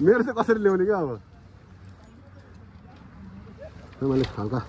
मेरो चाहिँ कसरी ल्याउने क्या अब मैले हल्का